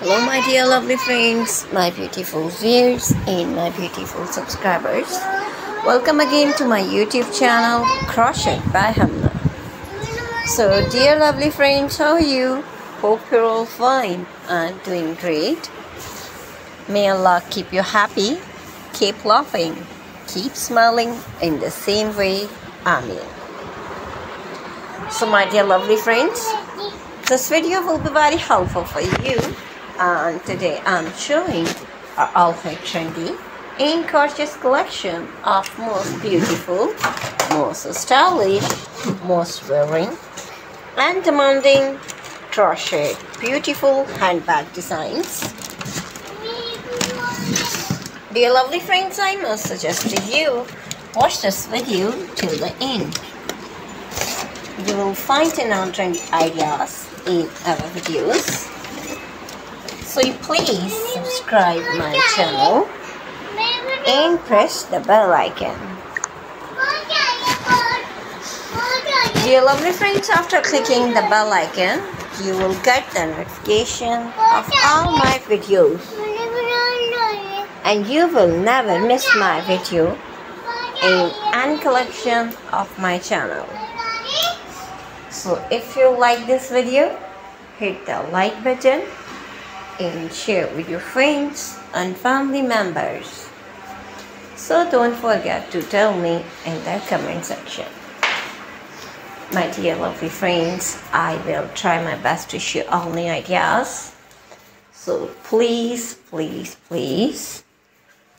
Hello, my dear lovely friends, my beautiful viewers, and my beautiful subscribers. Welcome again to my YouTube channel, Crochet by Humna. So, dear lovely friends, how are you? Hope you're all fine and doing great. May Allah keep you happy, keep laughing, keep smiling in the same way. Amen. So, my dear lovely friends, this video will be very helpful for you and today I'm showing uh, our ultra trendy and gorgeous collection of most beautiful, most stylish, most wearing and demanding crochet beautiful handbag designs. Dear lovely friends, I must suggest to you watch this video till the end. You will find an trendy ideas in our videos so please subscribe my channel and press the bell icon. Dear lovely friends, after clicking the bell icon, you will get the notification of all my videos. And you will never miss my video in any collection of my channel. So if you like this video, hit the like button and share with your friends and family members. So don't forget to tell me in the comment section. My dear lovely friends, I will try my best to share all new ideas. So please, please, please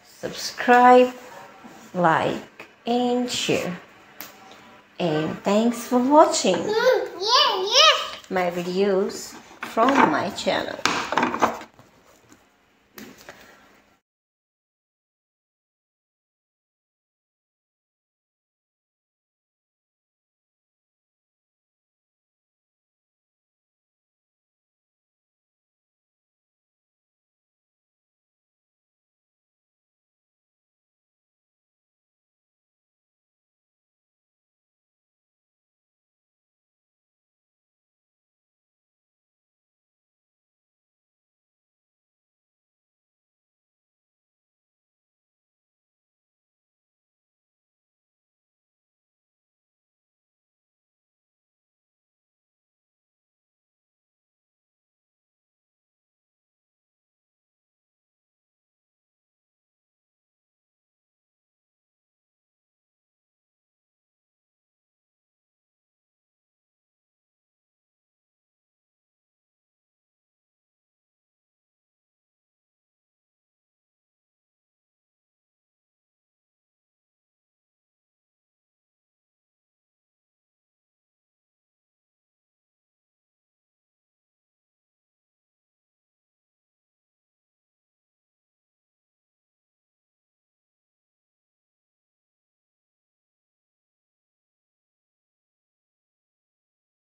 subscribe, like, and share. And thanks for watching mm, my videos from my channel.